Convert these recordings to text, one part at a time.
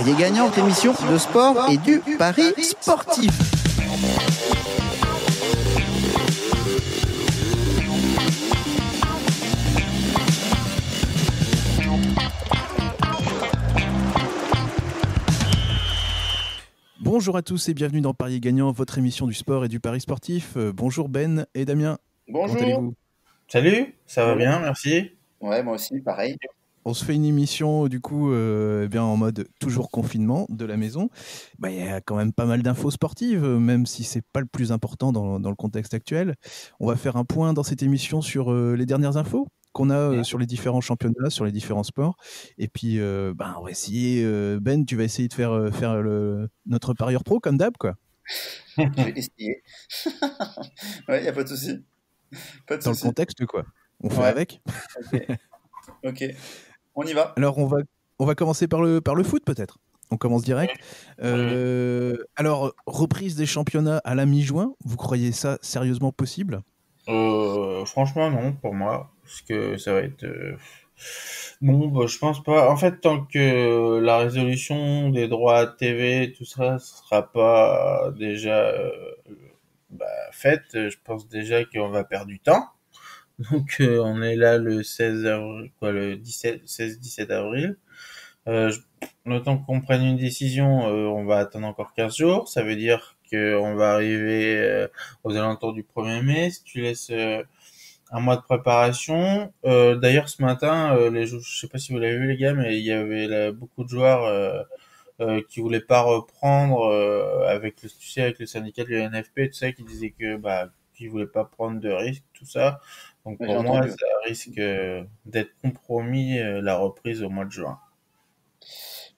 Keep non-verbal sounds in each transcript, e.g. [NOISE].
Parier gagnant, votre émission de sport et du pari sportif. Bonjour à tous et bienvenue dans Parier Gagnant, votre émission du sport et du pari sportif. Euh, bonjour Ben et Damien. Bonjour. Salut, ça va bien, merci. Ouais, moi aussi, pareil. On se fait une émission du coup euh, eh bien en mode toujours confinement de la maison. Bah, Il y a quand même pas mal d'infos sportives, même si c'est pas le plus important dans, dans le contexte actuel. On va faire un point dans cette émission sur euh, les dernières infos qu'on a euh, sur les différents championnats, sur les différents sports. Et puis, bah, on va essayer. ben, tu vas essayer de faire, faire le, notre parieur pro comme d'hab, quoi. [LAUGHS] Je vais essayer. [LAUGHS] ouais, y a pas de souci. Pas de Dans le contexte, quoi. On fait Ouais. avec. Ok. Ok. On y va. Alors, on va, on va commencer par le, par le foot, peut-être. On commence direct. Euh, alors, reprise des championnats à la mi-juin, vous croyez ça sérieusement possible? Euh, franchement, non, pour moi, parce que ça va être... euh, Non, bah, je pense pas. En fait, tant que la résolution des droits TV, tout ça, sera pas déjà bah, faite, je pense déjà qu'on va perdre du temps. Donc, euh, on est là le 16 avril, quoi, le 17, 16-17 avril. Euh, le temps qu'on prenne une décision, euh, on va attendre encore 15 jours. Ça veut dire qu'on va arriver aux alentours du 1er mai. Si tu laisses un mois de préparation. D'ailleurs, ce matin, les, je sais pas si vous l'avez vu les gars, mais il y avait beaucoup de joueurs qui voulaient pas reprendre avec le, avec le syndicat de l'UNFP, tout ça, qui disaient que bah qu'ils voulaient pas prendre de risques, tout ça. Donc pour j'ai moi, entendu. ça risque euh, d'être compromis euh, la reprise au mois de juin.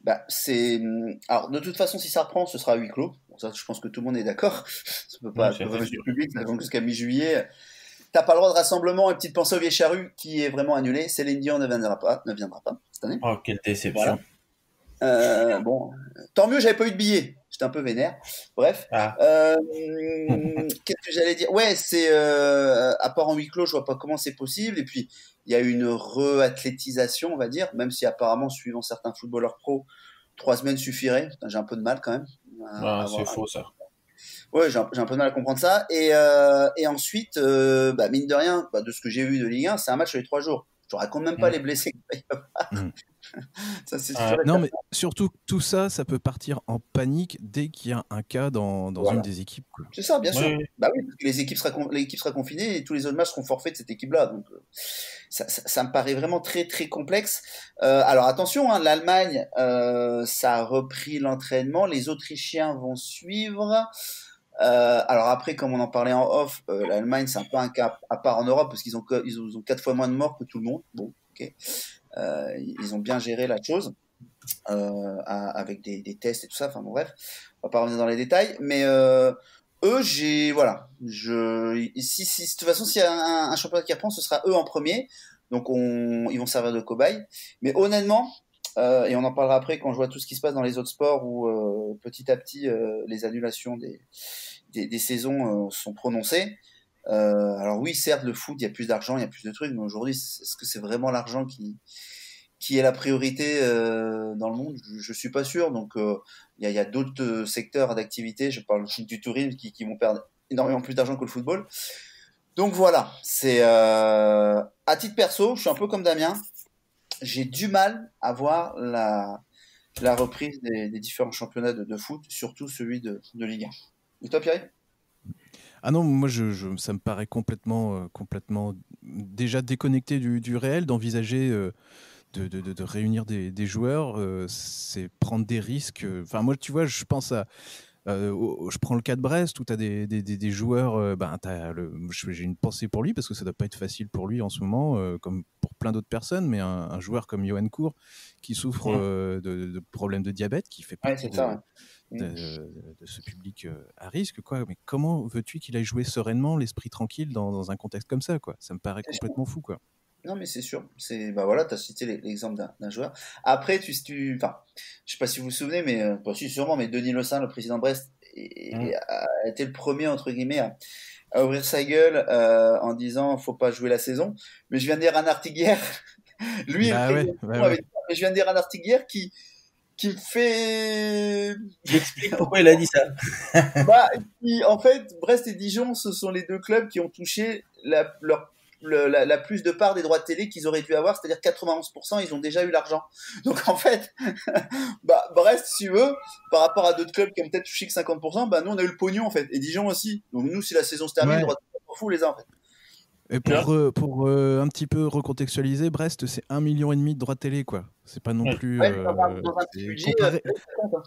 Bah, c'est. Alors, de toute façon, si ça reprend, ce sera à huis clos. Bon, ça, je pense que tout le monde est d'accord. [LAUGHS] Ça peut pas, Ouais, du public, ça, jusqu'à mi-juillet. T'as pas le droit de rassemblement et petite pensée au vieille charrue qui est vraiment annulée. Céline Dion ne viendra pas, ne viendra pas cette année. Oh, quelle déception. Voilà. Euh, bon, tant mieux, j'avais pas eu de billets. J'étais un peu vénère. Bref. Ah. Euh, [LAUGHS] Qu'est-ce que j'allais dire? Ouais, c'est euh, à part en huis clos, je vois pas comment c'est possible. Et puis il y a une re-athlétisation, on va dire, même si apparemment, suivant certains footballeurs pro, trois semaines suffiraient. J'ai un peu de mal quand même. Ah, c'est faux ça. Ouais, j'ai un, peu de mal à comprendre ça. Et, et ensuite, bah, mine de rien, bah, de ce que j'ai vu de Ligue 1, c'est un match sur les trois jours. Je raconte même pas Mm. les blessés [LAUGHS] ça, c'est sûr et Non, mais surtout, tout ça, ça peut partir en panique dès qu'il y a un cas dans, dans Voilà. une des équipes. C'est ça, bien sûr. Bah oui, parce que les équipes sera l'équipe sera confinée et tous les autres matchs seront forfaits de cette équipe-là. Donc, euh, ça, ça, ça me paraît vraiment très très complexe. Euh, alors attention, hein, l'Allemagne, euh, ça a repris l'entraînement. Les Autrichiens vont suivre. Euh, alors après, comme on en parlait en off, euh, l'Allemagne c'est un peu un cas à part en Europe parce qu'ils ont ils ont, ils ont quatre fois moins de morts que tout le monde. Bon, ok. Euh, ils ont bien géré la chose euh, à- avec des, des tests et tout ça. Enfin bon, bref, on va pas revenir dans les détails, mais euh, eux, j'ai voilà, je si, si de toute façon s'il y a un, un championnat qui reprend, ce sera eux en premier. Donc on, ils vont servir de cobaye. Mais honnêtement, euh, et on en parlera après quand je vois tout ce qui se passe dans les autres sports où euh, petit à petit euh, les annulations des, des, des saisons sont prononcées. Euh, alors oui, certes, le foot, il y a plus d'argent, il y a plus de trucs, mais aujourd'hui, est-ce que c'est vraiment l'argent qui est la priorité euh, dans le monde? Je, je suis pas sûr. Donc euh, il y a, d'autres secteurs d'activité. Je parle du tourisme qui, vont perdre énormément plus d'argent que le football. Donc voilà, c'est à titre perso, je suis un peu comme Damien. J'ai du mal à voir la, reprise des, différents championnats de, de foot, surtout celui de, de Ligue 1. Et toi, Pierre? Ah non, moi, je, je- ça me paraît complètement, euh, complètement déjà déconnecté du, du réel d'envisager euh, de, de- de- de réunir des, des joueurs. euh, c'est prendre des risques. Enfin, moi, tu vois, je pense à. au- je prends le cas de Brest où tu as des, des- des- joueurs. ben, J'ai une pensée pour lui parce que ça doit pas être facile pour lui en ce moment, comme pour plein d'autres personnes, mais un, un joueur comme Johan Cour qui souffre Ouais. euh, de, problèmes de diabète, qui fait ça. ouais. De, de ce public à risque, quoi. Mais comment veux-tu qu'il aille jouer sereinement, l'esprit tranquille, dans, dans un contexte comme ça, quoi? Ça me paraît sûr. complètement fou, quoi. Non, mais c'est sûr. C'est bah voilà, t'as cité l'exemple d'un joueur. Après, tu, tu, enfin, je sais pas si vous vous souvenez, mais euh, bah, si sûrement, mais Denis Lossin, le président de Brest, est- Mm. a été le premier entre guillemets à, à ouvrir sa gueule euh, en disant faut pas jouer la saison. Mais je viens de lire un article hier. [LAUGHS] Lui, le Bah ouais, ouais, ouais. mais je viens de lire un article hier qui qui me fait. J'explique pourquoi il a dit ça. [LAUGHS] bah, qui, en fait, Brest et Dijon, ce sont les deux clubs qui ont touché la, leur, le- la, la plus de part des droits de télé qu'ils auraient dû avoir, c'est-à-dire 91%, ils ont déjà eu l'argent. Donc en fait, [LAUGHS] bah, Brest, si tu veux, par rapport à d'autres clubs qui ont peut-être touché que 50%, bah, nous on a eu le pognon en fait, et Dijon aussi. Donc nous, si la saison se termine, Ouais. les droits de télé, on s'en fout les uns en fait. Et pour, euh, pour euh, un petit peu recontextualiser, Brest, c'est un million et demi de droits de télé, quoi. C'est pas non Ouais. plus. Ouais, euh, dans un- dans un petit c'est budget, comparé- euh,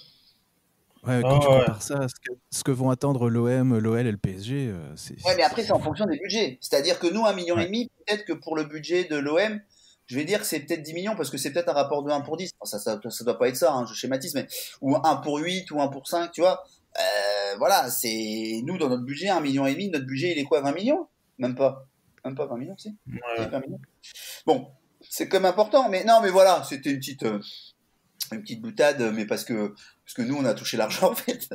Ouais, quand tu ouais. compares ça à ce que, ce que vont attendre l'OM, l'OL et le PSG, euh, c'est. Ouais, mais après, c'est en fonction des budgets. C'est-à-dire que nous, un million et Ouais. demi, peut-être que pour le budget de l'OM, je vais dire que c'est peut-être 10 millions parce que c'est peut-être un rapport de 1 pour 10. Enfin, ça, ça, ça doit pas être ça, hein, je schématise, mais ou 1 pour 8 ou 1 pour 5, tu vois. Euh, voilà, c'est nous dans notre budget, un million et demi, notre budget il est quoi, 20 millions? Même pas. Même pas 20 millions, si Ouais. 20 millions. Bon, c'est comme important, mais non, mais voilà, c'était une petite, euh, une petite boutade, mais parce que, parce que nous, on a touché l'argent, [LAUGHS] en fait.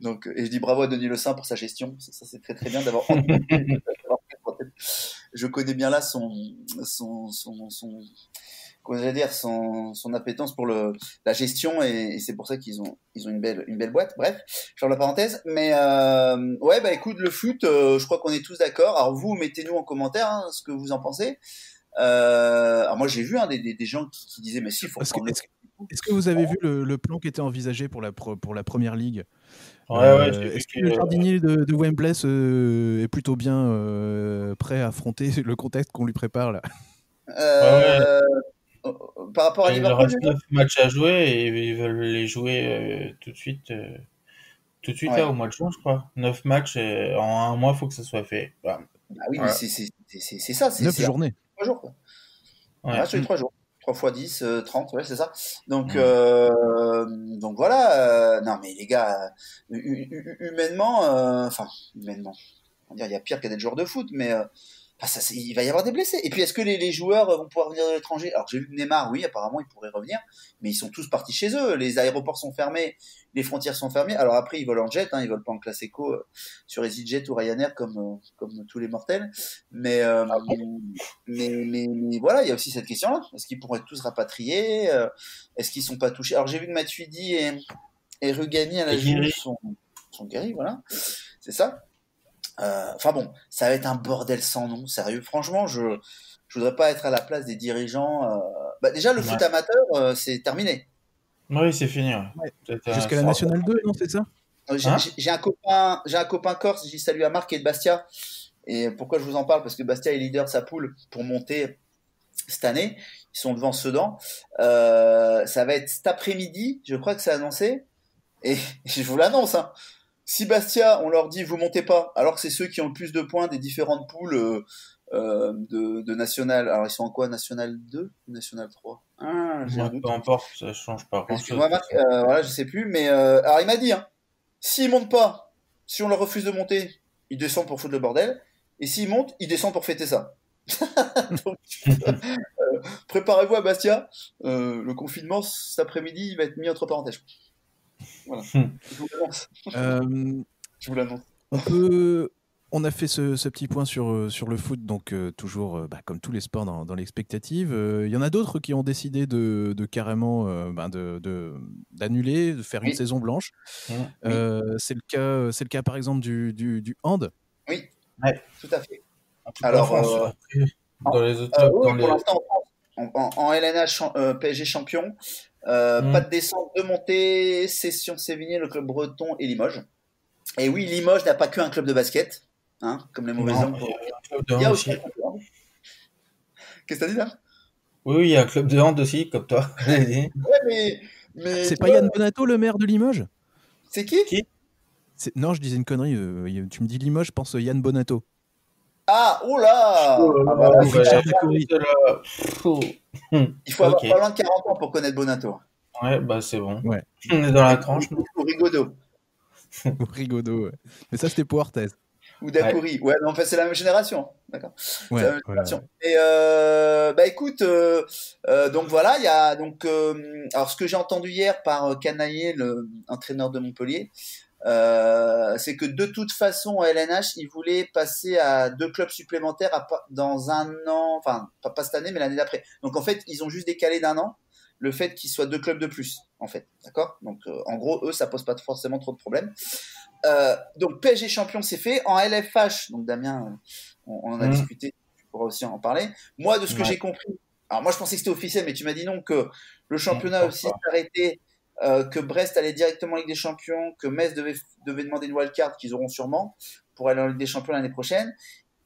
Donc, et je dis bravo à Denis Le Saint pour sa gestion. Ça, ça, c'est très très bien d'avoir. [LAUGHS] je connais bien là son, son, son, son comment j'allais dire, son, son appétence pour le, la gestion et, et c'est pour ça qu'ils ont, ils ont une belle, une belle boîte. Bref, je ferme la parenthèse. Mais euh, ouais, bah écoute, le foot, euh, je crois qu'on est tous d'accord. Alors vous, mettez-nous en commentaire hein, ce que vous en pensez. Euh, alors moi, j'ai vu hein, des, des, des gens qui, qui disaient mais si, il faut Est-ce que, prendre est-ce que- est-ce que vous avez vu le, le plan qui était envisagé pour la, pro- pour la première ligue? Ouais, Euh, ouais, Est-ce que que- le jardinier de, de Wembley euh, est plutôt bien euh, prêt à affronter le contexte qu'on lui prépare là? Euh, euh, Par rapport à Il Liverpool, reste 9 matchs à jouer et ils veulent les jouer euh, tout de suite. euh, tout de suite Ouais. là, au mois de juin, je crois. 9 matchs et en un mois, il faut que ça soit fait. Bah, Ah oui, mais c'est ça, c'est 9 c'est journées. trois jours. Quoi. ouais. Sur les trois jours. 3 fois 10, euh, 30, ouais, c'est ça. Donc, Mm. euh, donc voilà. euh, non, mais les gars, hu- hu- hu- humainement, euh, enfin, humainement, on va dire, il y a pire qu'à des joueurs de foot, mais euh, enfin, ça, il va y avoir des blessés. Et puis, est-ce que les, les joueurs vont pouvoir venir de l'étranger? Alors, j'ai vu que Neymar, oui, apparemment, il pourrait revenir, mais ils sont tous partis chez eux. Les aéroports sont fermés, les frontières sont fermées. Alors après, ils volent en jet, hein, ils volent pas en classe éco euh, sur EasyJet ou Ryanair comme euh, comme tous les mortels. Mais euh, mais, mais, mais voilà, il y a aussi cette question-là. Est-ce qu'ils pourront être tous rapatriés? Euh, Est-ce qu'ils sont pas touchés? Alors j'ai vu que Matuidi et, et Rugani à la guéris. sont, sont guéris, voilà. C'est ça. Euh, Enfin bon, ça va être un bordel sans nom, sérieux. Franchement, je je voudrais pas être à la place des dirigeants. euh, Bah, déjà, le Ouais. foot amateur, euh, c'est terminé. Oui, c'est fini. ouais. Ouais. C'était Jusqu'à la Nationale 2, non, c'est ça? J'ai Hein? j'ai- j'ai un copain, j'ai un copain corse. Je dis salut à Marc et de Bastia. Et pourquoi je vous en parle? Parce que Bastia est leader de sa poule pour monter cette année. Ils sont devant Sedan. Euh, ça va être cet après-midi. Je crois que c'est annoncé. Et [LAUGHS] je vous l'annonce. Hein. Si Bastia, on leur dit vous montez pas, alors que c'est ceux qui ont le plus de points des différentes poules euh, euh, de, de National. Alors ils sont en quoi National 2 ou National 3 ah, Ouais, peu importe, ça change pas grand chose. Excuse-moi Marc, euh, voilà, je sais plus, mais euh, alors il m'a dit, hein, s'ils montent pas, si on leur refuse de monter, ils descendent pour foutre le bordel, et s'ils montent, ils descendent pour fêter ça. [LAUGHS] Donc, euh, préparez-vous à Bastia, euh, le confinement cet après-midi, il va être mis entre parenthèses. Voilà, Hmm. je vous l'annonce. Euh, Je vous l'annonce. on peut. On a fait ce, ce petit point sur, euh, sur le foot, donc euh, toujours, euh, bah, comme tous les sports, dans, dans l'expectative. Euh, Il y en a d'autres qui ont décidé de, de carrément euh, bah, de, de- d'annuler, de faire Oui. une saison blanche. Mmh. Euh, c'est, le cas, c'est le cas, par exemple, du, du, du hand. Tout à fait. Tout Alors, France, euh, dans les autres Euh, oui, dans pour les... l'instant, en, en, en- LNH, euh, PSG champion. Euh, Mm. Pas de descente, de montée, Session Sévigné, le club breton et Limoges. Et oui, Limoges n'a pas qu'un club de basket, hein, comme les mauvais hommes. il y a aussi aussi. un club de hand. Qu'est-ce que t'as dit là? Oui, il y a un club de hand aussi, comme toi. j'ai [LAUGHS] dit. Ouais, mais. mais C'est pas Yann Bonato, le maire de Limoges? C'est qui? Qui? C'est- Non, je disais une connerie. euh, tu me dis Limoges, je pense Yann Bonato. Ah, là Oh là Ah, voilà, ouais. [LAUGHS] il faut-. Il avoir pas loin de 40 ans pour connaître Bonato. Ouais, bah c'est bon. Ouais. [LAUGHS] On est dans la tranche. Ou Rigaudot. Ou Rigaudot. ouais. Mais ça, c'était pour Orthez. Ou Dacoury. Ouais, non, en fait, c'est la même génération. D'accord Ouais, C'est la même ouais, génération. Et euh, bah écoute, euh, euh, donc voilà, il y a donc euh, alors ce que j'ai entendu hier par euh, Canaillé, le entraîneur de Montpellier, euh, c'est que de toute façon, à LNH, ils voulaient passer à deux clubs supplémentaires à, dans un an, enfin, pas, pas cette année, mais l'année d'après. Donc, en fait, ils ont juste décalé d'un an le fait qu'il soit deux clubs de plus, en fait. D'accord? Donc, euh, en gros, eux, ça pose pas forcément trop de problèmes. Euh, donc, PSG champion, c'est fait. En LFH, donc Damien, on, on en a Mhm. discuté, tu pourras aussi en parler. Moi, de ce que Ouais. j'ai compris, alors moi, je pensais que c'était officiel, mais tu m'as dit non, que le championnat Non, aussi s'arrêtait, euh, que Brest allait directement en Ligue des Champions, que Metz devait, devait demander une wildcard qu'ils auront sûrement pour aller en Ligue des Champions l'année prochaine,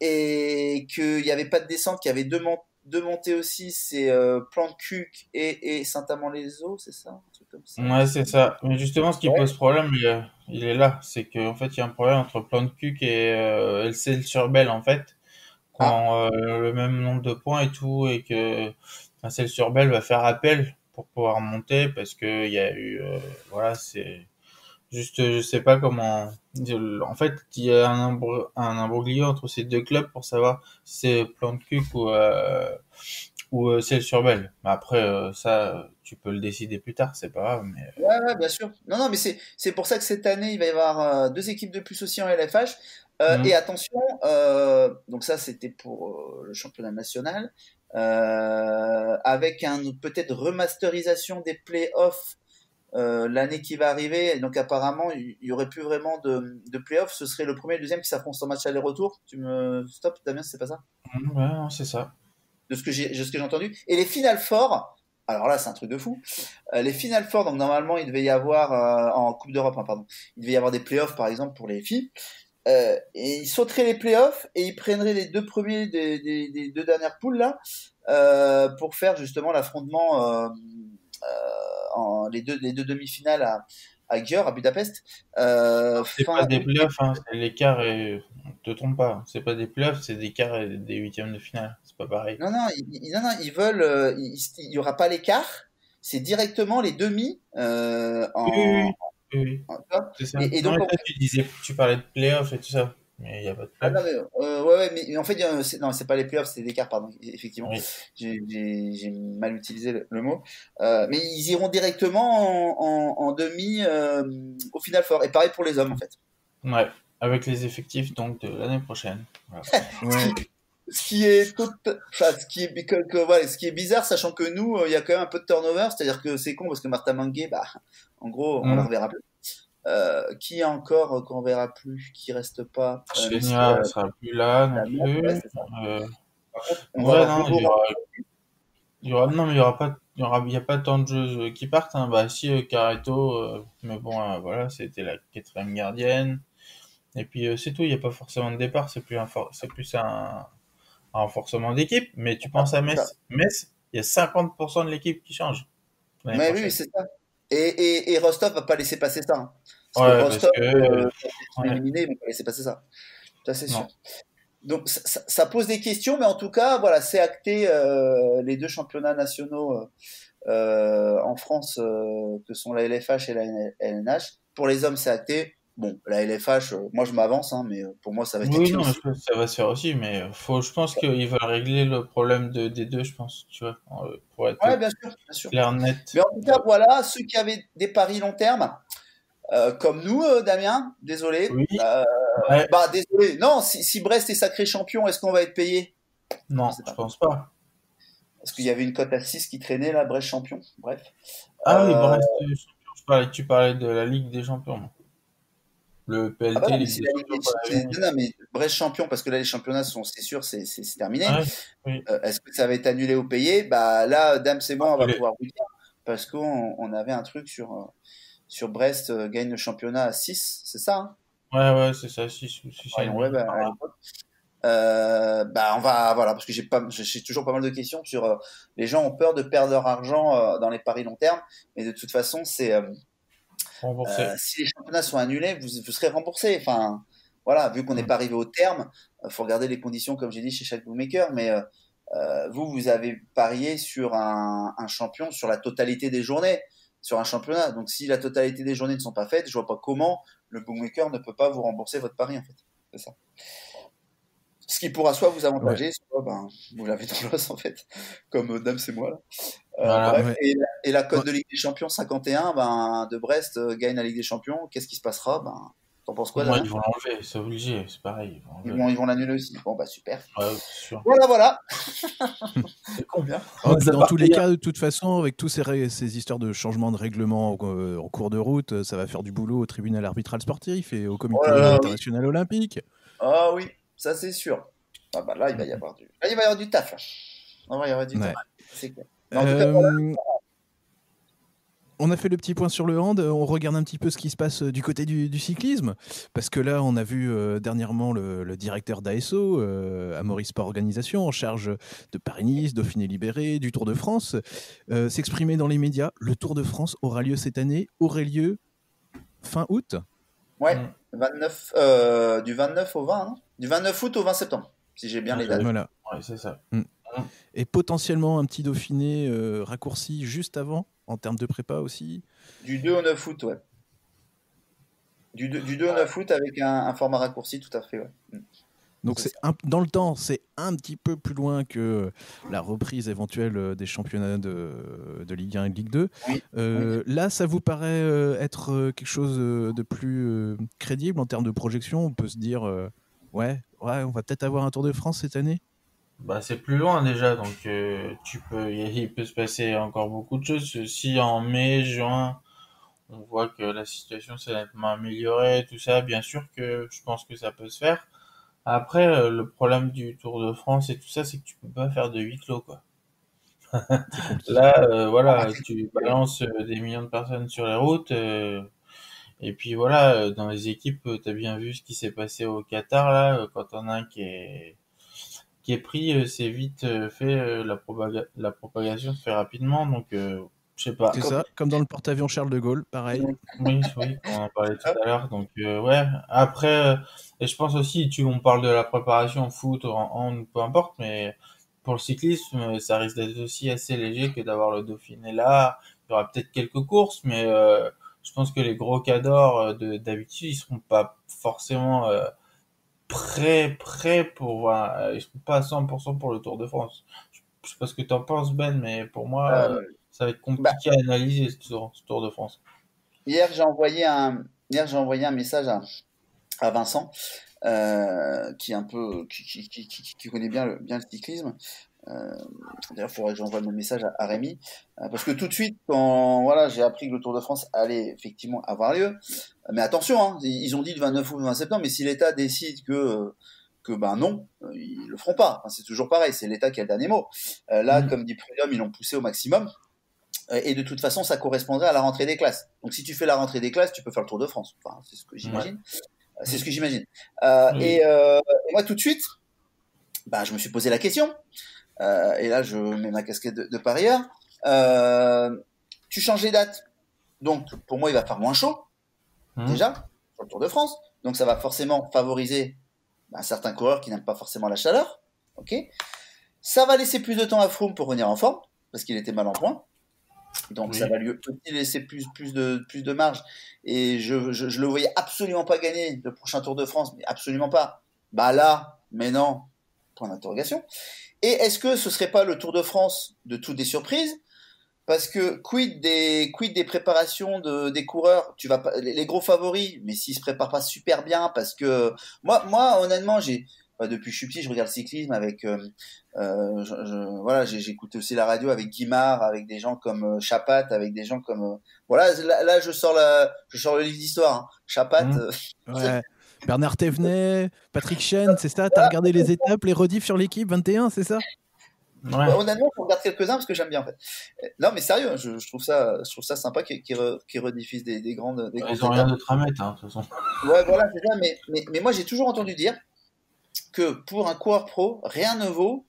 et qu'il n'y avait pas de descente, qu'il y avait deux, mon- deux montées aussi, c'est euh, Plante-Cuc et, et Saint-Amand-les-Eaux, c'est ça? Un truc comme ça Ouais, c'est ça. Mais justement, ce qui Ouais. pose problème, il, est- il est là. C'est qu'en fait, il y a un problème entre Plan de Cuc et euh, LCL sur Belle, en fait. Qui ont euh, le même nombre de points et tout, et que LCL sur Belle va faire appel pour pouvoir monter parce que il y a eu, euh, voilà, c'est juste, je sais pas comment. En fait, il y a un, imbro- un imbroglio entre ces deux clubs pour savoir si c'est Plan de Cuc ou euh, ou euh, celle sur Belle. Mais après, euh, ça, tu peux le décider plus tard, c'est pas grave. Mais Ouais, ouais, bien sûr. Non, non, mais c'est c'est pour ça que cette année, il va y avoir deux équipes de plus aussi en LFH. Euh, Mhm. Et attention, euh, donc ça, c'était pour euh, le championnat national, euh, avec un peut-être remasterisation des playoffs euh, l'année qui va arriver. Et donc apparemment, il y, y aurait plus vraiment de, de playoffs. Ce serait le premier et le deuxième qui s'affrontent en match aller-retour. Tu me stop, Damien, c'est pas ça? Ouais, non, c'est ça. de ce que j'ai de ce que j'ai entendu. Et les Final Four, alors là c'est un truc de fou. Euh, les Final Four, donc normalement il devait y avoir en Coupe d'Europe, hein, pardon, il devait y avoir des playoffs par exemple pour les filles. Euh, et ils sauteraient les playoffs et ils prendraient les deux premiers des, des, des deux dernières poules là euh, pour faire justement l'affrontement euh, euh, en les deux les deux demi-finales à à à Budapest. C'est pas des playoffs, hein, l'écart et on te trompe pas. C'est pas des playoffs, c'est des quarts et des huitièmes de finale. C'est pas pareil. Non, non, ils, non, non, ils veulent. il il y aura pas l'écart. C'est directement les demi euh, en. Oui, oui, oui, oui, c'est ça. Et- donc, en tu disais, tu parlais de playoffs et tout ça, mais il y a pas de Ah, playoffs. non, mais, euh, ouais, ouais, mais, mais en fait, c'est- non, c'est pas les playoffs, c'est l'écart, pardon. Effectivement, Oui. j'ai j'ai- j'ai mal utilisé le, le mot. Euh, mais ils iront directement en, en, en demi euh, au final fort. Et pareil pour les hommes, en fait. Ouais, avec les effectifs donc de l'année prochaine. Voilà. [LAUGHS] Ouais. Ce qui est tout, enfin, ce qui est, que, que- voilà, ce qui est bizarre, sachant que nous, euh, il y a quand même un peu de turnover, c'est-à-dire que c'est con parce que Martin Manguet, bah, en gros, on Mm. la reverra plus. Euh, qui encore euh, qu'on verra plus, qui reste pas euh, si, Chenia euh, sera plus là non plus. ouais. Euh, on non, il y aura, il y aura, non, mais il y aura pas, il y aura, il y a pas tant de jeux qui partent, hein. Bah, si, euh, Careto, euh, mais bon, euh, voilà, c'était la quatrième gardienne. Et puis, euh, c'est tout, il n'y a pas forcément de départ, c'est plus un, for- c'est plus un, un renforcement d'équipe. Mais tu penses à ça. Metz. Metz, il y a 50% de l'équipe qui change. Mais prochaine. oui, c'est ça. Et, et, et Rostov va pas laisser passer ça. hein. Parce Ouais, que parce Rostov, que, euh, quand ils ouais. vont pas laisser passer ça. Ça, c'est sûr. Donc, ça, pose des questions, mais en tout cas, voilà, c'est acté euh, les deux championnats nationaux euh, euh, en France, euh, que sont la LFH et la LNH. Pour les hommes, c'est acté. Bon, la LFH, euh, moi je m'avance, hein, mais euh, pour moi ça va être Oui, non, aussi. je pense que ça va se faire aussi, mais euh, faut, je pense qu'ils veulent régler le problème de, des deux, je pense, tu vois, pour être Ouais, bien sûr, bien sûr. clair, net. Mais en tout cas, voilà, ceux qui avaient des paris long terme, euh, comme nous, euh, Damien, désolé. Oui. Euh, Ouais. bah, désolé. Non, si, si Brest est sacré champion, est-ce qu'on va être payé? Non, je je pense pas. Parce qu'il y avait une cote à 6 qui traînait là, Brest champion. Bref. Ah oui, Brest, champion, je parlais, tu parlais de la Ligue des Champions. Le PLT, Ah bah des la Ligue Champions, non, mais Brest champion, parce que là, les championnats sont, c'est sûr, c'est c'est- c'est terminé. Ouais, Euh, Est-ce que ça va être annulé ou payé? Bah là, Dame, c'est moi, on va pouvoir vous dire. Parce qu'on on avait un truc sur, euh, sur Brest, euh, gagne le championnat à 6, c'est ça hein? Ouais, ouais, c'est ça, si, si, si, Ouais, si. ouais, bah, à l'époque. Euh, bah on va voilà parce que j'ai pas j'ai toujours pas mal de questions sur euh, les gens ont peur de perdre leur argent euh, dans les paris long terme mais de toute façon c'est euh, si les championnats sont annulés vous, vous serez remboursé. Enfin voilà vu qu'on n'est Mm. pas arrivé au terme euh, faut regarder les conditions comme j'ai dit chez chaque bookmaker mais euh, vous vous avez parié sur un, un champion sur la totalité des journées sur un championnat. Donc si la totalité des journées ne sont pas faites je vois pas comment le bookmaker ne peut pas vous rembourser votre pari en fait. C'est ça ce qui pourra soit vous avantager, soit ben, vous l'avez dans l'os en fait, comme euh, Dame c'est moi là. Euh, Voilà, bref, ouais. et, la- et la cote Ouais. de Ligue des Champions 51, ben, de Brest euh, gagne la Ligue des Champions. Qu'est-ce qui se passera? Ben, T'en penses quoi, Moi, ils vont l'enlever, c'est obligé, c'est pareil. Ils vont l'annuler aussi. Bon, bah super. Ouais. Voilà, voilà. [LAUGHS] C'est combien Oh, dans part tous les bien. cas, de toute façon, avec tous ces, ré- ces histoires de changement de règlement euh, en cours de route, euh, ça va faire du boulot au tribunal arbitral sportif et au comité Oh là là, oui. international olympique. Ah oui, ça c'est sûr. Ah bah là, il va y avoir du, là, il va y avoir du taf. Là. On va y avoir du Ouais. taf. C'est clair. Mais en tout cas, voilà. Euh, on a fait le petit point sur le hand, on regarde un petit peu ce qui se passe euh, du côté du, du cyclisme, parce que là on a vu euh, dernièrement le, le directeur d'ASO, euh, Amaury Sport Organisation, en charge de Paris-Nice, Dauphiné Libéré, du Tour de France, euh, s'exprimer dans les médias. Le Tour de France aura lieu cette année, aurait lieu fin août. Ouais, Mm. 29, euh, du 29 au 20, non Du 29 août au 20 septembre, si j'ai bien les dates. Voilà. Ouais, c'est ça. Et potentiellement un petit Dauphiné euh, raccourci juste avant, en termes de prépa aussi. Du 2 au 9 août, ouais. Du 2, du 2 au 9 août avec un, un format raccourci, tout à fait, ouais. Mm. Donc C'est dans le temps, c'est un petit peu plus loin que la reprise éventuelle euh, des championnats de, de Ligue 1 et de Ligue 2. Oui, Euh, Là, ça vous paraît être quelque chose de plus crédible en termes de projection? On peut se dire, euh, ouais, ouais, on va peut-être avoir un Tour de France cette année Bah, c'est plus loin déjà, donc euh, tu peux, il peut se passer encore beaucoup de choses. Si en mai, juin, on voit que la situation s'est nettement améliorée, tout ça, bien sûr que je pense que ça peut se faire. Après, euh, le problème du Tour de France et tout ça, c'est que tu peux pas faire de huis clos, quoi. [LAUGHS] Là, euh, voilà, tu balances des millions de personnes sur les routes, euh, et puis voilà, euh, dans les équipes, euh, t'as bien vu ce qui s'est passé au Qatar, là, euh, quand on a un qui est, qui est pris, c'est vite fait, la, propaga- la propagation se fait rapidement, donc euh, je sais pas. C'est ça, comme dans le porte-avions Charles de Gaulle, pareil. Oui, oui, on en parlait [LAUGHS] tout à l'heure. Donc, euh, ouais. Après, euh, et je pense aussi, tu, on parle de la préparation en foot, en hand, peu importe, mais pour le cyclisme, ça risque d'être aussi assez léger que d'avoir le Dauphiné là. Il y aura peut-être quelques courses, mais euh, je pense que les gros cadors euh, de d'habitude, ils seront pas forcément euh, prêts, prêts pour voir. euh, Ils seront pas à 100% pour le Tour de France. Je, je sais pas ce que tu en penses, Ben, mais pour moi, Euh, euh, ça va être compliqué à analyser ce Tour, ce Tour de France. Hier, j'ai envoyé un, hier, j'ai envoyé un message à, à Vincent, euh, qui est un peu, qui, qui- qui connaît bien le, bien le cyclisme. Euh, D'ailleurs, il faudrait que j'envoie le message à, à Rémi, euh, parce que tout de suite, quand voilà, j'ai appris que le Tour de France allait effectivement avoir lieu, mais attention, hein, ils ont dit le 29 ou le 20 septembre, mais si l'État décide que que ben non, euh, ils le feront pas. Enfin, c'est toujours pareil, c'est l'État qui a le dernier mot. Euh, là, Mhm. comme dit Prud'homme, ils l'ont poussé au maximum. Euh, Et de toute façon, ça correspondrait à la rentrée des classes. Donc, si tu fais la rentrée des classes, tu peux faire le Tour de France. Enfin, c'est ce que j'imagine. Euh, C'est ce que j'imagine. Euh, Oui. et, euh, et moi, tout de suite, bah, je me suis posé la question. Euh, et là, je mets ma casquette de, de parieur. Euh, tu changes les dates. Donc, pour moi, il va faire moins chaud, Mhm. déjà, sur le Tour de France. Donc, ça va forcément favoriser bah, certains coureurs qui n'aiment pas forcément la chaleur. Ok. Ça va laisser plus de temps à Froome pour revenir en forme, parce qu'il était mal en point. Donc Oui. ça va lui aussi laisser plus, plus, de, plus de marge. Et je, je, je le voyais absolument pas gagner le prochain Tour de France, mais absolument pas. Bah là, mais non, point d'interrogation. Et est-ce que ce serait pas le Tour de France de toutes des surprises? Parce que quid des, quid des préparations de, des coureurs? Tu vas pas, les, les gros favoris, mais s'ils se préparent pas super bien, parce que moi, moi honnêtement, j'ai bah, depuis que je suis petit, je regarde le cyclisme avec, euh, euh, je, je- voilà, écouté aussi la radio avec Guimard, avec des gens comme euh, Chapat, avec des gens comme, euh, voilà, là, là, je sors la, je sors le livre d'histoire. Hein. Chapat, [LAUGHS] Ouais. Bernard Thévenet, Patrick Chen, c'est ça T'as regardé les étapes, les rediffs sur l'équipe 21, c'est ça? Ouais. Bah, honnêtement, je regarde quelques-uns parce que j'aime bien en fait. Non, mais sérieux, je, je trouve ça, je trouve ça sympa qu'ils re- qu'ils rediffusent des, des grandes, des Ils grandes ont rien d'autre à mettre, hein, de toute façon. Ouais, voilà, c'est ça. Mais, mais, mais moi, j'ai toujours entendu dire que pour un coureur pro, rien ne vaut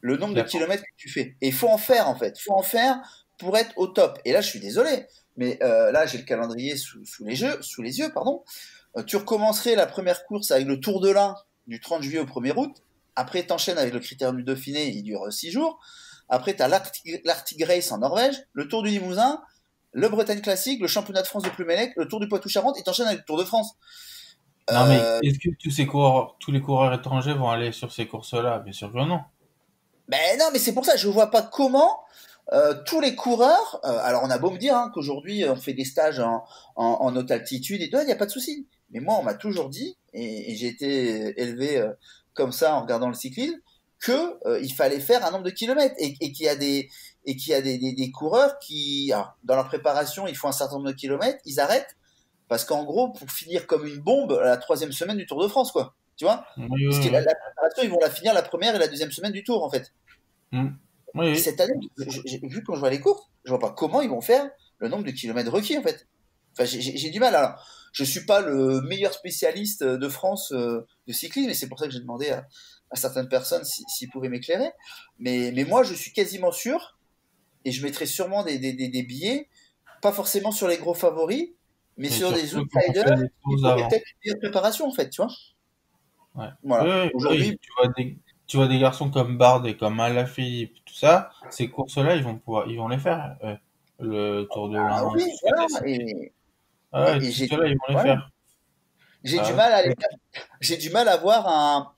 le nombre de kilomètres que tu fais. Et il faut en faire en fait. Il faut en faire pour être au top. Et là, je suis désolé, mais euh, là, j'ai le calendrier sous, sous les yeux, sous les yeux, pardon. Euh, tu recommencerais la première course avec le Tour de l'Ain du 30 juillet au 1er août. Après, t'enchaînes avec le Critérium du Dauphiné, il dure 6 jours. Après, tu as l'Arctic Race en Norvège, le Tour du Limousin, le Bretagne Classique, le Championnat de France de Plumelec, le Tour du Poitou-Charentes, et t'enchaînes avec le Tour de France. Non, mais Euh, est-ce que tous ces coureurs, tous les coureurs étrangers vont aller sur ces courses-là? Bien sûr que non. Ben non, mais c'est pour ça, je vois pas comment euh, tous les coureurs, euh, alors on a beau me dire hein, qu'aujourd'hui on fait des stages en, en, en haute altitude et tout, il n'y a pas de souci. Mais moi, on m'a toujours dit, et, et j'ai été élevé euh, comme ça en regardant le cyclisme, que euh, il fallait faire un nombre de kilomètres et, et qu'il y a des et qu'il y a des, des, des coureurs qui, alors, dans leur préparation, ils font un certain nombre de kilomètres, ils arrêtent parce qu'en gros, pour finir comme une bombe à la troisième semaine du Tour de France, quoi. Tu vois? Parce que la, la préparation, ils vont la finir la première et la deuxième semaine du Tour, en fait. Oui, oui. cette année, vu quand je vois les courses, je vois pas comment ils vont faire le nombre de kilomètres requis en fait. Enfin, j'ai- du mal. Alors, je suis pas le meilleur spécialiste de France euh, de cyclisme, et c'est pour ça que j'ai demandé à, à certaines personnes si- s'ils pouvaient m'éclairer. Mais, mais moi, je suis quasiment sûr, et je mettrai sûrement des, des, des, des billets, pas forcément sur les gros favoris, mais Et sur des outsiders. avant. peut-être une meilleure préparation en fait, tu vois. Ouais. Voilà. Oui, Aujourd'hui- oui, tu vois des, tu vois des garçons comme Bard et comme Alaphilippe, tout ça, ces courses-là, ils vont pouvoir, ils vont les faire. euh, le Tour de Ah oui, voilà. Et, Ah et tout j'ai- ouais. Ah du mal à les... j'ai du mal à voir un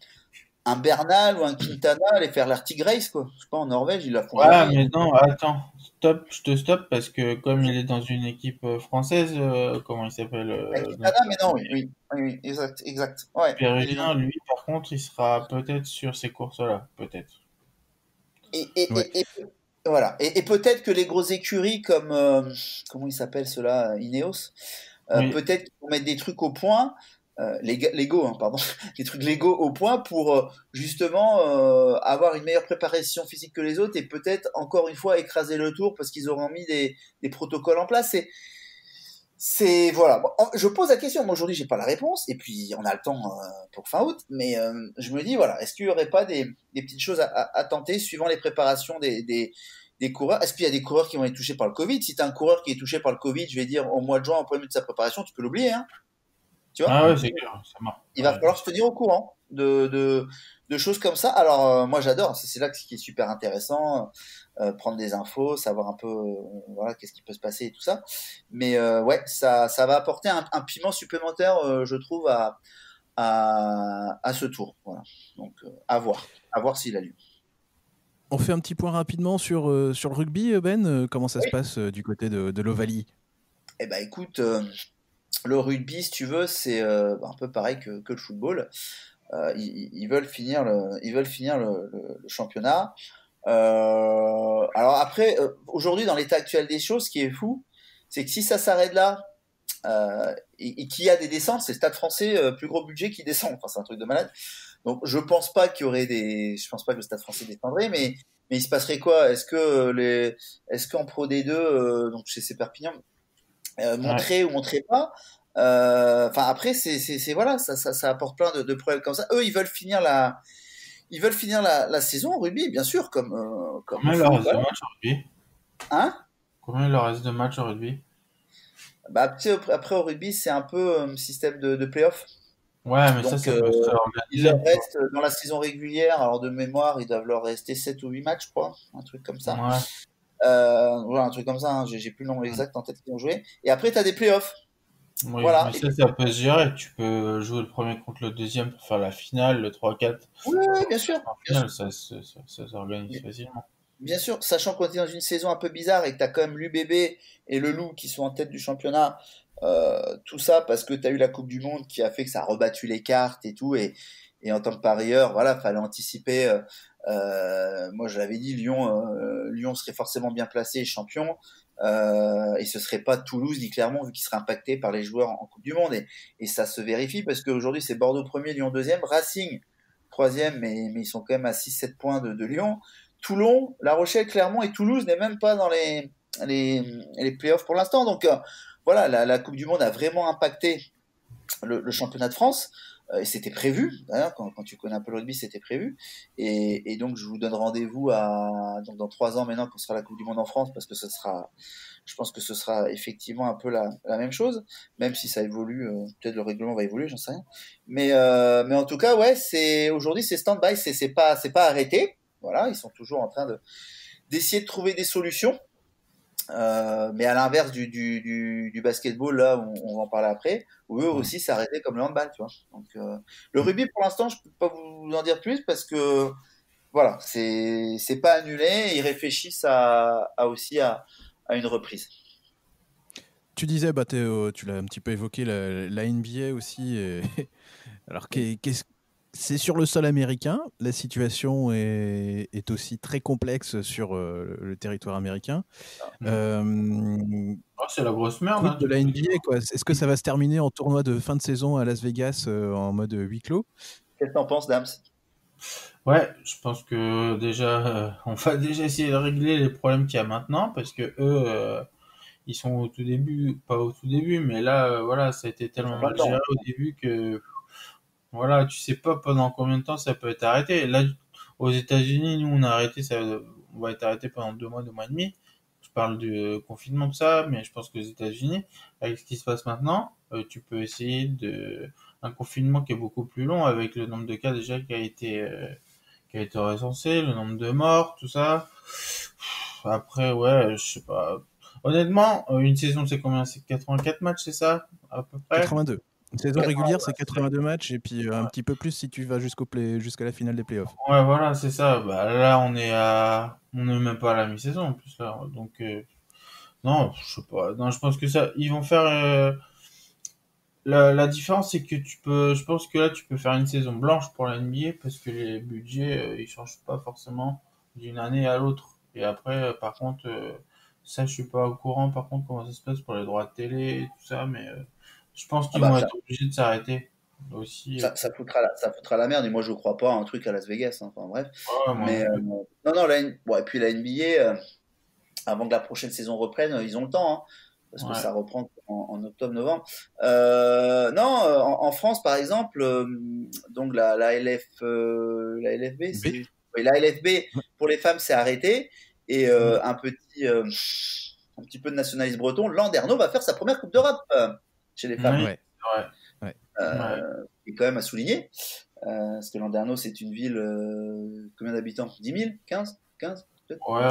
un Bernal ou un Quintana aller faire l'Arctic Race quoi. Je sais pas en Norvège ils la font. Jamais. mais non, attends, stop, je te stoppe parce que comme il est dans une équipe euh, française, euh, comment il s'appelle euh, Quintana, mais non, oui, oui, exact, exact. Ouais. Pérugin, lui, par contre, il sera peut-être sur ces courses-là, peut-être. Et, et, Ouais. et, et- voilà. Et, et peut-être que les grosses écuries comme euh, comment ils s'appellent ceux-là, Ineos, euh, Oui. peut-être qu'ils vont mettre des trucs au point. Euh, Lego, hein, pardon, [LAUGHS] des trucs Lego au point pour euh, justement euh, avoir une meilleure préparation physique que les autres et peut-être encore une fois écraser le tour parce qu'ils auront mis des, des protocoles en place. C'est, c'est voilà. Je pose la question. Moi aujourd'hui, j'ai pas la réponse et puis on a le temps euh, pour fin août, mais euh, je me dis voilà, est-ce qu'il y aurait pas des, des petites choses à, à, à tenter suivant les préparations des, des, des coureurs? Est-ce qu'il y a des coureurs qui vont être touchés par le Covid? Si tu un coureur qui est touché par le Covid, je vais dire au mois de juin, au premier de sa préparation, tu peux l'oublier. Hein tu vois? Ah ouais, c'est clair, ça marche. il va Ouais. falloir se tenir au courant de, de, de choses comme ça. Alors, euh, moi, j'adore. C'est c'est là que ce qui est super intéressant. Euh, prendre des infos, savoir un peu euh, voilà qu'est-ce qui peut se passer et tout ça. Mais euh, ouais, ça, ça va apporter un, un piment supplémentaire, euh, je trouve, à, à, à ce tour. Voilà. Donc, à voir. À voir s'il a lieu. On fait un petit point rapidement sur, sur le rugby, Ben. Comment ça Oui. se passe du côté de, de l'Ovalie? Eh ben, écoute, le rugby, si tu veux, c'est euh, un peu pareil que, que le football. Ils, ils veulent finir le, ils veulent finir le, le- le championnat. Euh, alors après, euh, aujourd'hui, dans l'état actuel des choses, ce qui est fou, c'est que si ça s'arrête là euh, et, et qu'il y a des descentes, c'est Stade Français plus gros budget qui descend. Enfin, c'est un truc de malade. Donc, je pense pas qu'il y aurait des, je pense pas que le Stade Français descendrait, mais mais il se passerait quoi? Est-ce que les, est-ce qu'en Pro D2, euh, donc chez ces Perpignan, montrer ou montrer pas? Enfin, après, c'est c'est c'est- voilà, ça, ça ça apporte plein de, de problèmes comme ça. Eux, ils veulent finir la ils veulent finir la, la saison en rugby, bien sûr, comme euh, comme Combien leur reste de matchs au rugby? Hein? Combien il leur reste de matchs au rugby? Bah, après, au rugby, c'est un peu euh, système de, de play-off. Ouais, mais Donc, ça, ça euh, Il leur reste, euh, dans la saison régulière, alors de mémoire, ils doivent leur rester 7 ou 8 matchs, je crois, un truc comme ça. Ouais. Euh, voilà, un truc comme ça, hein, j'ai j'ai plus le nombre exact en tête qu'ils ont joué. Et après, tu as des play-offs. Oui, Voilà. mais ça, ça peut se gérer. Tu peux jouer le premier contre le deuxième pour faire la finale, le 3-4 Oui, oui, bien sûr. en finale, ça, ça, ça, ça s'organise facilement. Bien sûr, sachant qu'on est dans une saison un peu bizarre et que tu as quand même l'UBB et le Loup qui sont en tête du championnat, euh, tout ça parce que tu as eu la Coupe du Monde qui a fait que ça a rebattu les cartes et tout. Et, et en tant que parieur, voilà, fallait anticiper. euh, euh, moi, je l'avais dit, Lyon, euh, Lyon serait forcément bien placé champion. Euh, et ce serait pas Toulouse ni Clermont vu qu'ils seraient impactés par les joueurs en Coupe du Monde. Et, et ça se vérifie parce qu'aujourd'hui, c'est Bordeaux premier, Lyon deuxième, Racing troisième, mais, mais ils sont quand même à 6-7 points de, Lyon. Toulon, La Rochelle, Clermont et Toulouse n'est même pas dans les, les, les playoffs pour l'instant. Donc voilà, la, Coupe du Monde a vraiment impacté le championnat de France. Euh, c'était prévu, d'ailleurs, quand, quand tu connais un peu le rugby, c'était prévu. Et, et donc je vous donne rendez-vous à dans trois ans maintenant quand sera la Coupe du Monde en France, parce que ce sera, je pense que ce sera effectivement un peu la, la même chose, même si ça évolue, euh, peut-être le règlement va évoluer, j'en sais rien. Mais euh, mais en tout cas, ouais, aujourd'hui c'est stand-by, c'est c'est pas c'est pas arrêté. Voilà, ils sont toujours en train de d'essayer de trouver des solutions. Euh, mais à l'inverse du, du, du, du basketball, là, on, on va en parler après, où eux aussi s'arrêtaient comme le handball, tu vois. Donc, euh, le rugby, pour l'instant, je peux pas vous en dire plus parce que voilà, c'est pas annulé. Ils réfléchissent à, à aussi à, à une reprise. Tu disais, bah, euh, tu l'as un petit peu évoqué, la, la NBA aussi. Et... [LAUGHS] Alors, qu'est-ce c'est sur le sol américain. La situation est, est aussi très complexe sur euh, le territoire américain. Euh, oh, c'est la grosse merde. Hein, de la NBA, quoi. Est-ce que ça va se terminer en tournoi de fin de saison à Las Vegas en mode huis clos? Qu'est-ce que t'en penses, Dams? Ouais, je pense que déjà, [LAUGHS] on va déjà essayer de régler les problèmes qu'il y a maintenant parce que eux, ils sont au tout début, pas au tout début, mais là, euh, voilà, ça a été tellement mal géré au début que, voilà, tu sais pas pendant combien de temps ça peut être arrêté. Là, aux États-Unis, nous, on a ça, va être arrêté pendant deux mois, deux mois et demi. Je parle du euh, confinement, tout ça, mais je pense que aux États-Unis, avec ce qui se passe maintenant, euh, tu peux essayer de, un confinement qui est beaucoup plus long avec le nombre de cas déjà qui a été, été recensé, le nombre de morts, tout ça. Après, ouais, je sais pas Honnêtement, euh, une saison, c'est combien? C'est 84 matchs, c'est ça? À peu près? 82. Une saison régulière, c'est 82 matchs et puis euh, un petit peu plus si tu vas jusqu'au play... jusqu'à la finale des playoffs. Ouais, voilà, c'est ça. Bah, là, on est à, on n'est même pas à la mi-saison en plus là. Donc, euh, non, je sais pas. Non, je pense que ça, ils vont faire. La, la, différence, c'est que tu peux, je pense que là, tu peux faire une saison blanche pour la NBA parce que les budgets, ils changent pas forcément d'une année à l'autre. Et après, par contre ça, je suis pas au courant, par contre, comment ça se passe pour les droits de télé et tout ça, mais euh, je pense qu'ils ah bah, vont être obligés de s'arrêter aussi. Ça, ça, foutra la, ça foutra la merde, et moi, je crois pas à un truc à Las Vegas, hein. enfin bref. mais, euh, non, non, la, bon, et puis la NBA, euh, avant que la prochaine saison reprenne, ils ont le temps, hein, parce que ça reprend en, octobre-novembre. non, en, France, par exemple, donc la, la LF, la LFB, c'est, la LFB pour les femmes, c'est arrêté. Et euh, un petit euh, un petit peu de nationalisme breton, Landerneau va faire sa première Coupe d'Europe euh, chez les femmes. Ouais, ouais, Et quand même à souligner, parce que Landerneau, c'est une ville, combien d'habitants? 10 000 15 15 Ouais,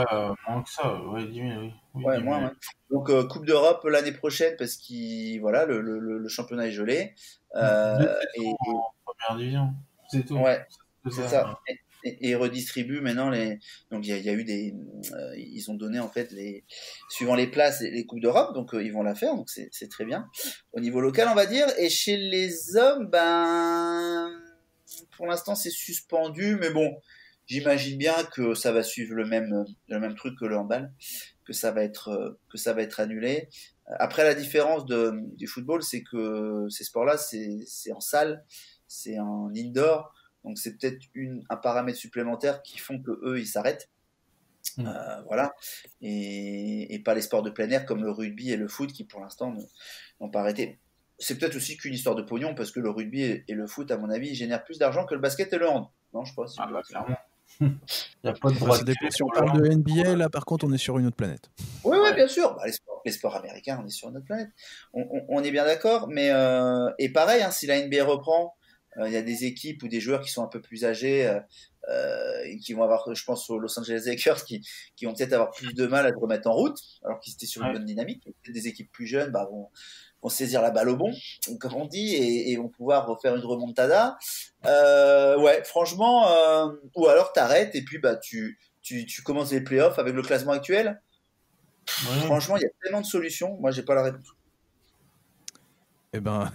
moins que ça, ouais, 10 000, oui. ouais, moins, Donc, Coupe d'Europe l'année prochaine, parce que voilà, le, le, le, championnat est gelé. et, première division, c'est tout. Ouais, c'est ça. et, redistribue maintenant les. Donc il y, a eu des, euh, ils ont donné en fait les, suivant les places, les, coupes d'Europe, donc euh, ils vont la faire, donc c'est très bien au niveau local on va dire. Et chez les hommes, ben pour l'instant c'est suspendu, mais bon, j'imagine bien que ça va suivre le même le même truc que le handball, que ça va être que ça va être annulé. Après la différence de, du football, c'est que ces sports-là c'est en salle, c'est en indoor. Donc c'est peut-être un paramètre supplémentaire qui font que eux ils s'arrêtent. Mm. Euh, voilà, et, pas les sports de plein air comme le rugby et le foot qui pour l'instant n'ont pas arrêté. C'est peut-être aussi qu'une histoire de pognon parce que le rugby et, le foot, à mon avis, génèrent plus d'argent que le basket et le hand. Non, je pense. Ah bah, clairement. [LAUGHS] Il n'y a pas de droit Si on parle de NBA, là par contre, on est sur une autre planète. Oui, oui, bien sûr. Bah, les, sports, américains, on est sur une autre planète. On, est bien d'accord, mais euh, et pareil, hein, si la NBA reprend, euh, il y a des équipes ou des joueurs qui sont un peu plus âgés, euh, euh qui vont avoir, je pense aux Los Angeles Lakers, qui, qui vont peut-être avoir plus de mal à se remettre en route, alors qu'ils étaient sur une bonne dynamique. Des équipes plus jeunes bah, vont, vont saisir la balle au bon, comme on dit, et, et vont pouvoir refaire une remontada. Euh, ouais, franchement, euh, ou alors t'arrêtes et puis bah tu, tu, tu commences les playoffs avec le classement actuel. Franchement, il y a tellement de solutions. Moi, j'ai pas la réponse. Eh ben,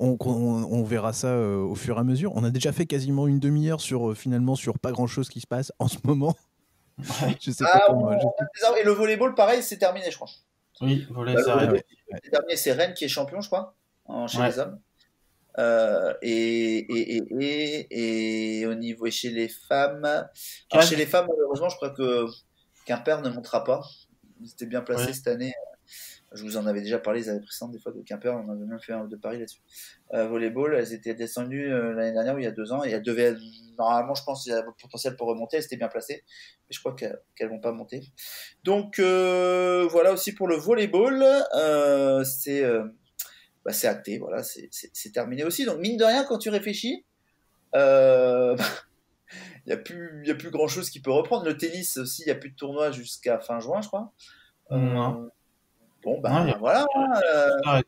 on, verra ça euh, au fur et à mesure. On a déjà fait quasiment une demi-heure sur euh, finalement sur pas grand-chose qui se passe en ce moment. [LAUGHS] je sais pas ah, Et le volleyball, pareil, c'est terminé, je crois. Oui, volleyball, bah, c'est terminé. C'est Rennes qui est champion, je crois, chez les hommes. Euh, et, et, et, au niveau et chez les femmes, chez les femmes, malheureusement, je crois que Quimper ne montera pas. Ils étaient bien placés cette année je vous en avais déjà parlé les années précédentes, des fois de Quimper, on avait même fait un de Paris là-dessus. Euh, volleyball, elles étaient descendues euh, l'année dernière ou il y a deux ans, et elles devaient, normalement, je pense qu'il y a potentiel pour remonter, elles étaient bien placées, mais je crois qu'elles ne vont pas monter. Donc euh, voilà aussi pour le volleyball, euh, c'est euh, bah, acté, voilà, c'est terminé aussi. Donc mine de rien, quand tu réfléchis, euh, [LAUGHS] il n'y a plus, il y a plus grand chose qui peut reprendre. Le tennis aussi, il n'y a plus de tournoi jusqu'à fin juin, je crois. Bon, ben voilà. Euh,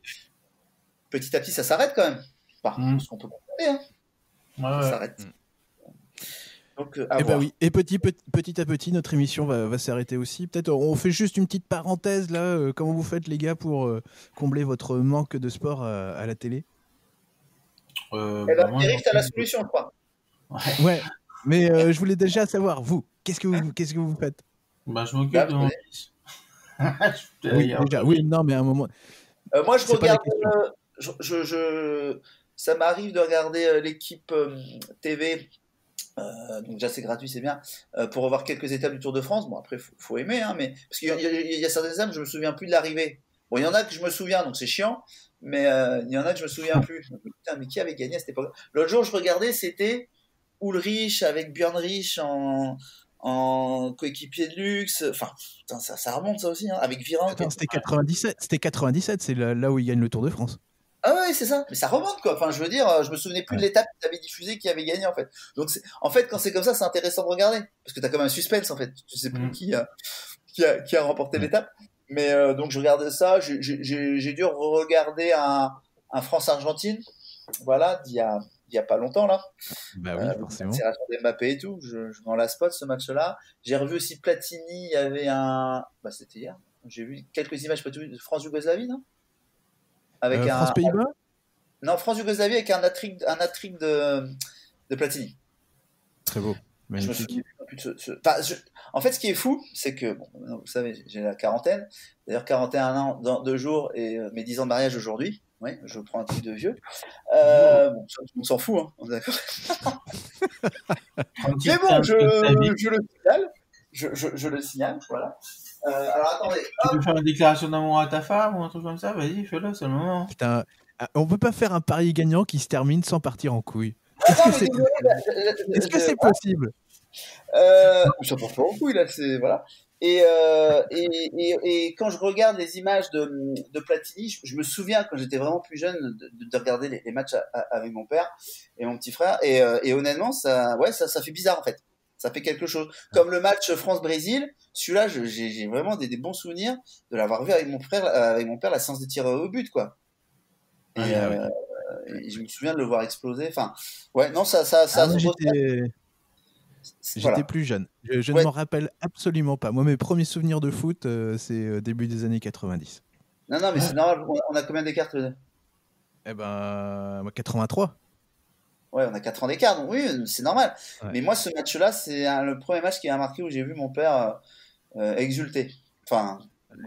petit à petit, ça s'arrête quand même. Par mmh. ce qu'on peut constater. Hein. ça s'arrête. Donc, euh, à Et bah voir. oui. Et petit, petit, petit à petit, notre émission va, va s'arrêter aussi. Peut-être on fait juste une petite parenthèse là. euh, comment vous faites les gars pour euh, combler votre manque de sport à, à la télé? Euh, Eh ben, bah, Eric, j'en t'as la solution, je crois. Ouais. Mais euh, je voulais déjà savoir vous. Qu'est-ce que vous, qu'est-ce que vous faites? Bah, je m'occupe Bah, de mon fils. [LAUGHS] Oui, dire. déjà. Oui, non, mais à un moment. Euh, moi, je regarde. euh, je, je, je- ça m'arrive de regarder euh, l'équipe euh, TV. euh, donc déjà c'est gratuit, c'est bien. euh, pour revoir quelques étapes du Tour de France. Bon après faut, faut aimer, hein, mais parce qu'il y, a- y y certaines étapes je me souviens plus de l'arrivée. Bon il y en a que je me souviens donc c'est chiant, mais euh, il y en a que je me souviens plus. Donc, putain mais qui avait gagné à cette époque L'autre jour je regardais c'était Ulrich avec Björn Rich en en coéquipier de luxe. Enfin putain, ça, ça remonte ça aussi hein, avec Viran. Attends, c'était 97. C'était 97. C'est là, là où il gagne le Tour de France. Ah ouais, c'est ça. Mais ça remonte quoi. Enfin, je veux dire, euh, je me souvenais plus de l'étape que tu avais diffusée qui avait gagné en fait. Donc, en fait, quand c'est comme ça, c'est intéressant de regarder parce que t'as comme un suspense en fait. Tu sais plus Mm. qui a qui a qui a remporté l'étape. Mais euh, donc, je regardais ça. J'ai dû regarder un un France-Argentine. Voilà, d'il y a il y a pas longtemps là. Bah oui, Euh, forcément. d'Mbappé et tout. Je, je m'en lasse pas de ce match-là. J'ai revu aussi Platini. Il y avait un. Bah, c'était hier. J'ai vu quelques images de France-Yougoslavie, non? Avec Euh, un. France-Pays-Bas? Non, France-Yougoslavie avec un hat-trick un de, de Platini. Très beau. Magnifique. ce- ce- enfin, je- En fait, ce qui est fou, c'est que, bon, vous savez, j'ai la quarantaine. D'ailleurs, 41 ans dans deux jours et euh, mes 10 ans de mariage aujourd'hui. Oui, je prends un truc de vieux. Euh, bon, on s'en fout, hein, on est d'accord. Mais bon, je, le signale. Je, je, je le signale, voilà. Euh, alors attendez. Tu veux faire une déclaration d'amour à ta femme ou un truc comme ça? Vas-y, fais-le, c'est le moment. Putain, ah, on peut pas faire un pari gagnant qui se termine sans partir en couille. Ah, Est-ce que c'est là, là, est-ce que là, c'est possible? Euh, ça pas en couille là, c'est voilà. Et, euh, et, et, et quand je regarde les images de, de Platini, je, je me souviens quand j'étais vraiment plus jeune de, de regarder les, les matchs a- a- avec mon père et mon petit frère. Et, euh, et honnêtement, ça, ouais, ça, ça fait bizarre en fait. Ça fait quelque chose. Comme le match France-Brésil, celui-là, j'ai j'ai vraiment des, des bons souvenirs de l'avoir vu avec mon frère, euh, avec mon père, la séance de tir au but, quoi. Et, Ah, euh, je me souviens de le voir exploser. Enfin, ouais, non, ça, ça, ça. Ah, J'étais voilà. plus jeune. Je, je Ouais. ne m'en rappelle absolument pas. Moi, mes premiers souvenirs de foot, euh, c'est euh, début des années 90. Non, non, mais c'est normal. On a- a combien d'écart Eh ben, moi, 83. Ouais, on a 4 ans d'écart, donc oui, c'est normal. Ouais. Mais moi, ce match-là, c'est le premier match qui m'a marqué où j'ai vu mon père euh, euh, exulter. Enfin,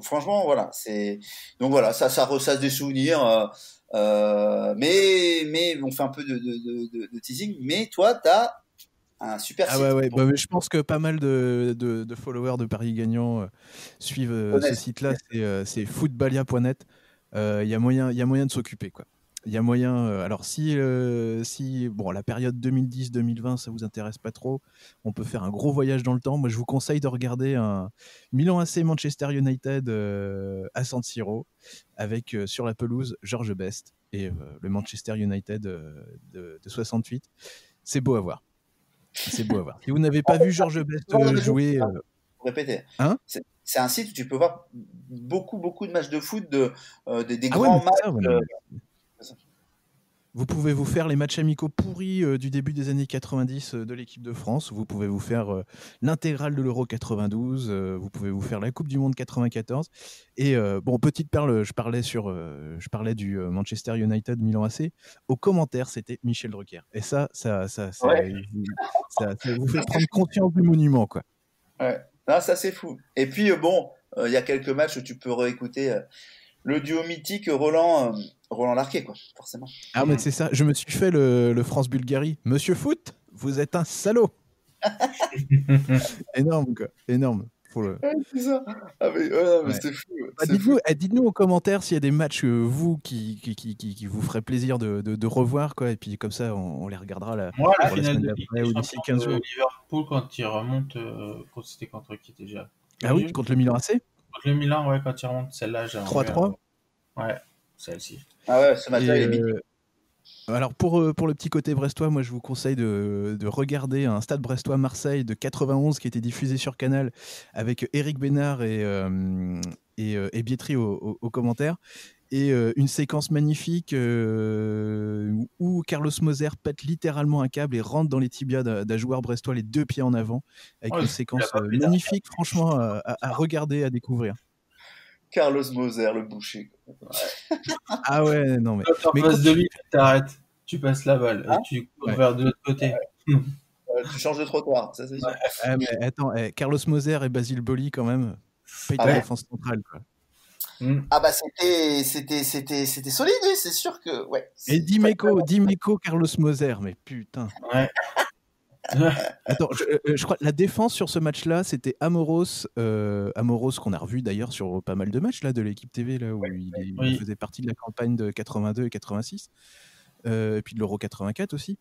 franchement, voilà. C'est donc voilà, ça, ça ressasse des souvenirs. euh, euh, mais mais on fait un peu de, de, de, de- de teasing. Mais toi, t'as un super Ah site. ouais, ouais. bah, mais je pense que pas mal de, de- de followers de Paris Gagnant euh, suivent euh, ce site-là. C'est euh, footballia.net. Il y a moyen, il y a moyen de s'occuper, quoi. Il y a moyen. alors si, si, bon, la période 2010-2020, ça vous intéresse pas trop, on peut faire un gros voyage dans le temps. Moi, je vous conseille de regarder un Milan AC Manchester United à San Siro avec sur la pelouse George Best et le Manchester United de, de 68. C'est beau à voir. C'est beau à voir. Si vous n'avez pas vu George Best euh, jouer, euh, Pour répéter. Hein c'est un site où tu peux voir beaucoup beaucoup de matchs de foot de euh, des, des Ah grands matchs. ouais, euh, Vous pouvez vous faire les matchs amicaux pourris euh, du début des années 90 euh, de l'équipe de France. Vous pouvez vous faire euh, l'intégrale de l'Euro 92. euh, vous pouvez vous faire la Coupe du Monde 94. Et bon, petite perle, je parlais sur, je parlais du Manchester United Milan AC. Au commentaire, c'était Michel Drucker. Et ça, ça, ça, ça, Ouais. vous, ça- ça vous fait prendre conscience du monument, quoi. Ouais. Non, ça c'est fou. Et puis bon, il y a quelques matchs où tu peux réécouter le duo mythique Roland, euh, Roland Larquet, quoi, forcément. Ah, mais c'est ça. Je me suis fait le, le France-Bulgarie. Monsieur Foot, vous êtes un salaud. [LAUGHS] énorme, quoi. Énorme. Faut le- c'est ça. Ah mais, ouais, mais Ouais. c'est fou. Bah, dites-nous, fou. eh, dites-nous en commentaire s'il y a des matchs, euh, vous, qui, qui, qui, qui- qui vous ferait plaisir de, de, de revoir, quoi. Et puis comme ça, on, on les regardera là. Moi, la Pour la finale de ou d'ici Champions 15 de jours. Liverpool quand il remonte, euh, quand c'était contre qui déjà? Ah oui, contre le Milan AC Contre le Milan, ouais, quand il remonte celle-là, j'ai 3-3. Ouais, celle-ci. Ah ouais, ce match-là, il est mythique. euh, alors pour, euh, pour le petit côté brestois, moi je vous conseille de, de regarder un stade brestois Marseille de 91 qui était diffusé sur Canal avec Eric Bénard et, euh, et, euh, et Bietri au, au- au commentaire. Et euh, une séquence magnifique euh, où Carlos Moser pète littéralement un câble et rentre dans les tibias d'un joueur brestois les deux pieds en avant avec Ouais, une séquence euh, magnifique franchement à, regarder à découvrir Carlos Moser, le boucher. ah ouais non mais Quand Mais en face quand de tu- t'arrêtes. Tu passes la balle Hein et tu cours Ouais. vers de l'autre côté. [LAUGHS] Tu changes de trottoir, ça c'est sûr. Ah, mais attends, eh, Carlos Moser et Basile Boli, quand même, paye Ah ta ouais. défense centrale. Quoi. Mm. Ah bah c'était c'était c'était c'était solide, c'est sûr que ouais. Et Dimeco, Dimeco, Carlos Moser, mais putain. Ouais. [LAUGHS] Attends, je, euh, je crois que la défense sur ce match-là, c'était Amoros, euh, Amoros qu'on a revu d'ailleurs sur pas mal de matchs là, de l'équipe TV, là, où il, est- il Oui. faisait partie de la campagne de 82 et 86, euh, et puis de l'Euro 84 aussi.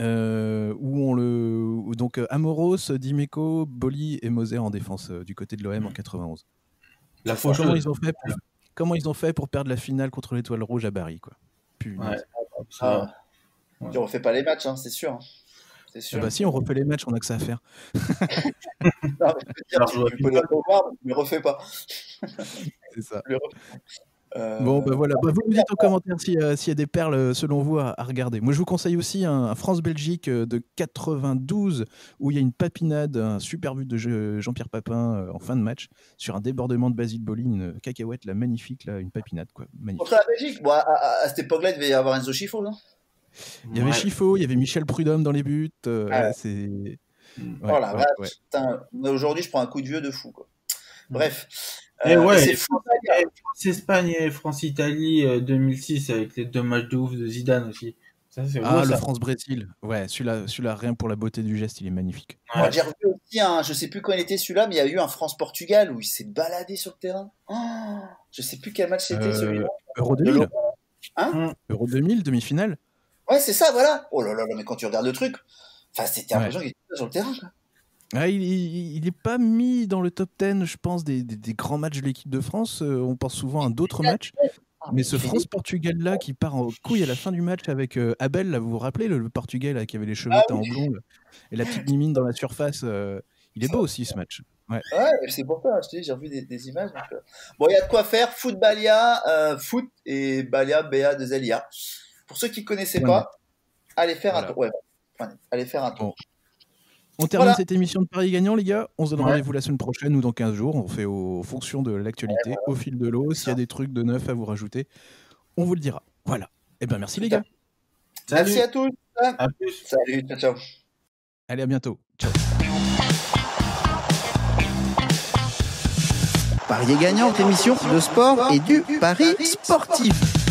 Euh, où on le où donc Amoros, Dimeco, Boli et Moser en défense euh, du côté de l'OM en 91. La Comment ils ont fait pour, comment ils ont fait pour perdre la finale contre l'Étoile Rouge à Paris quoi. Ouais. Ah, Ouais. tu refais pas les matchs, hein, c'est sûr. hein. Ah sûr. bah si on refait les matchs, on a que ça à faire. [LAUGHS] Non, mais je veux dire, Alors, tu, je vois tu peux les revoir, mais refais pas. C'est ça. Euh, Bon, bah voilà. Bah, vous nous dites en commentaire si, euh, s'il y a des perles, euh, selon vous, à, à regarder. Moi, je vous conseille aussi un, un France-Belgique euh, de 92, où il y a une papinade, un super but de jeu- Jean-Pierre Papin euh, en fin de match, sur un débordement de Basile Boli, une cacahuète, là, magnifique, là, une papinade, quoi. Magnifique. Contre la Belgique, bon, à, à- à cette époque-là, il devait y avoir Enzo Schifo, non? Il y avait Ouais. Il y avait Michel Prudhomme dans les buts. euh, Ah ouais. c'est... Ouais, Oh ouais, ouais. Aujourd'hui, je prends un coup de vieux de fou. Quoi. Bref. Et Euh, ouais, c'est et fou. France- France-Espagne et France-Italie euh, 2006 avec les deux matchs de ouf de Zidane aussi. Ça, Ah, beau, le. France-Brésil. Ouais, celui-là, celui-là, rien pour la beauté du geste, il est magnifique. Moi, j'ai revu aussi un, je sais plus quand il était celui-là, mais il y a eu un France-Portugal où il s'est baladé sur le terrain. Oh, je sais plus quel match c'était Euh, celui-là. Euro De 2000 l'Euro. Hein Euro 2000, demi-finale Ouais, c'est ça, voilà. Oh là là là, mais quand tu regardes le truc, enfin, c'était Ouais. l'impression qu'il était sur le terrain. Quoi. Ah, il, il, il est pas mis dans le top 10, je pense, des, des- des grands matchs de l'équipe de France. Euh, on pense souvent à d'autres matchs. Mais ce Il fait France-Portugal-là qui part en couille à la fin du match avec euh, Abel, là, vous vous rappelez, le, le Portugais là, qui avait les cheveux Ah en blond là, et la petite mimine dans la surface. euh, il est beau aussi ce match. Ouais. Ouais, c'est pour ça, je j'ai revu des, des images. donc. Bon, il y a de quoi faire. Foot Balia, foot et Balia, BA de Zelia. Pour ceux qui ne connaissaient Ouais. pas, allez faire Voilà. un tour. Ouais, ouais, allez faire un tour. Bon. On termine Voilà. cette émission de Paris gagnant, les gars. On se donne Ouais. rendez-vous la semaine prochaine ou dans 15 jours. On fait au, en fonction de l'actualité, au fil de l'eau. S'il y a des trucs de neuf à vous rajouter, on vous le dira. Voilà. Eh ben merci les gars. Salut. Merci à tous. À plus. Salut, ciao, ciao. Allez, à bientôt. Ciao. Parier gagnant, émission de sport et du pari sportif.